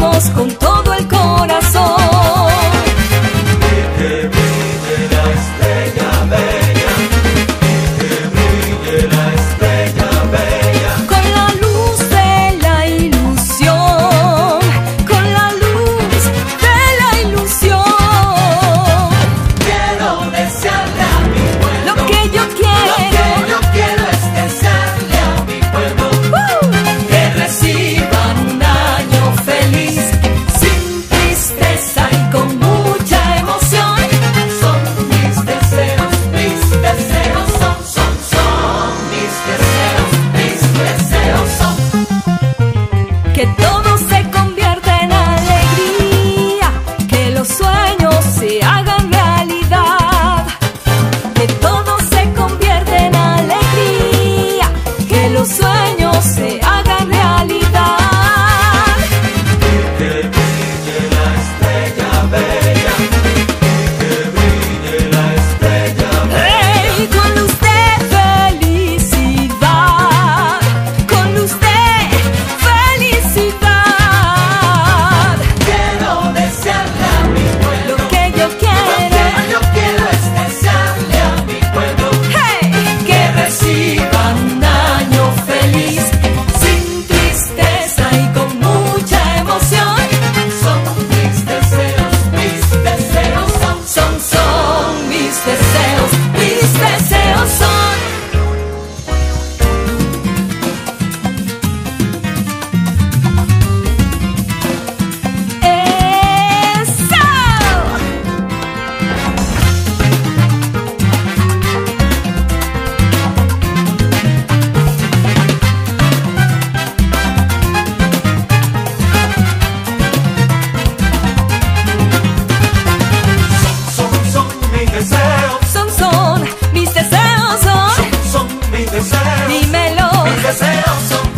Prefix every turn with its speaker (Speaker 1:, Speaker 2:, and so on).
Speaker 1: vamos con todo el corazón. tus sueños. Você é o